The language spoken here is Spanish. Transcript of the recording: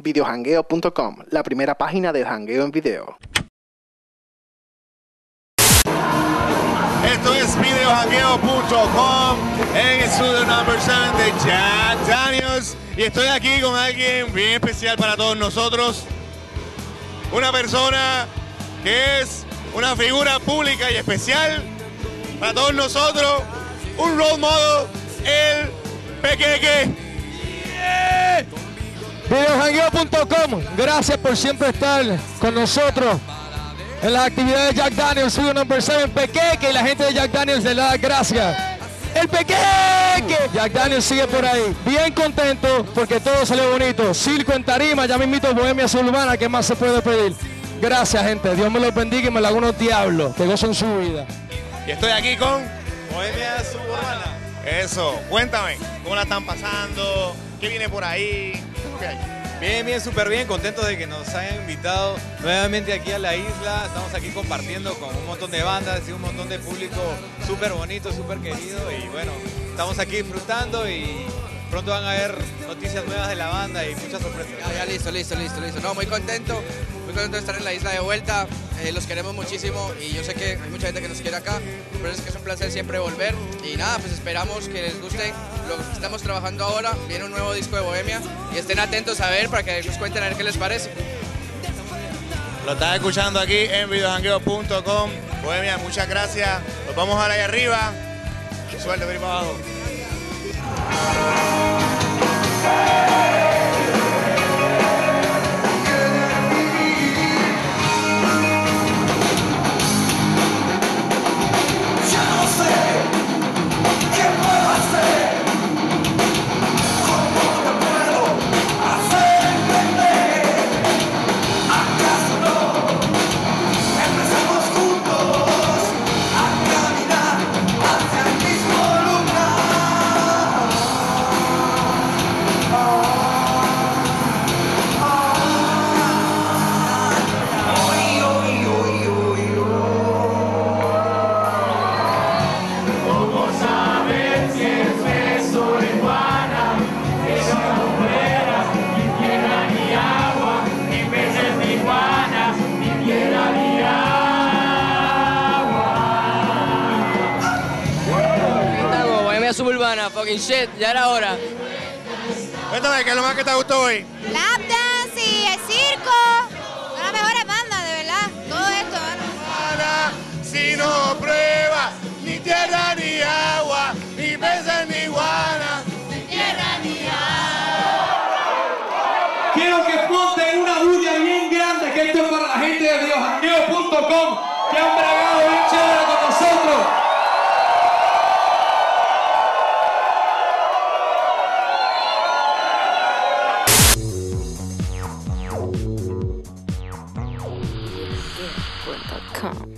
Videojangueo.com, la primera página del jangueo en video. Esto es videojangueo.com en el estudio number 7 de Jack Daniels y estoy aquí con alguien bien especial para todos nosotros. Una persona que es una figura pública y especial para todos nosotros. Un role model, el Pequeque. Videojangueo.com, gracias por siempre estar con nosotros en las actividades de Jack Daniels, Studio Number 7, Pequeque y la gente de Jack Daniels da las gracias. ¡El Pequeque! Jack Daniels sigue por ahí, bien contento porque todo salió bonito. Circo en tarima, ya me invito a Bohemia Suburbana, ¿qué más se puede pedir? Gracias, gente. Dios me los bendiga y me la haga unos diablos que gocen su vida. Y estoy aquí con Bohemia Suburbana. Eso. Cuéntame, ¿cómo la están pasando? ¿Qué viene por ahí? ¿Qué hay? Bien, bien, súper bien, contentos de que nos hayan invitado nuevamente aquí a la isla. Estamos aquí compartiendo con un montón de bandas y un montón de público súper bonito, súper querido. Y bueno, estamos aquí disfrutando y pronto van a haber noticias nuevas de la banda y muchas sorpresas. Ya, ya, listo, listo, listo, listo. No, muy contento, muy contento de estar en la isla de vuelta. Eh, los queremos muchísimo y yo sé que hay mucha gente que nos quiere acá, pero es que es un placer siempre volver. Y nada, pues esperamos que les guste lo que estamos trabajando ahora. Viene un nuevo disco de Bohemia y estén atentos a ver para que nos cuenten a ver qué les parece. Lo estás escuchando aquí en videojangueo.com. Bohemia, muchas gracias. Nos vamos ahora ahí arriba. Suerte, por ahí para abajo. Suburbana, fucking shit, ya era hora. Cuéntame, ¿qué es lo más que te gustó hoy? Lap dance y el circo. Son las mejores bandas, de verdad. Todo esto, si no pruebas ni tierra ni agua, ni peces ni iguana. Quiero que ponten una bulla bien grande, que esto es para la gente de videojangueo.com come.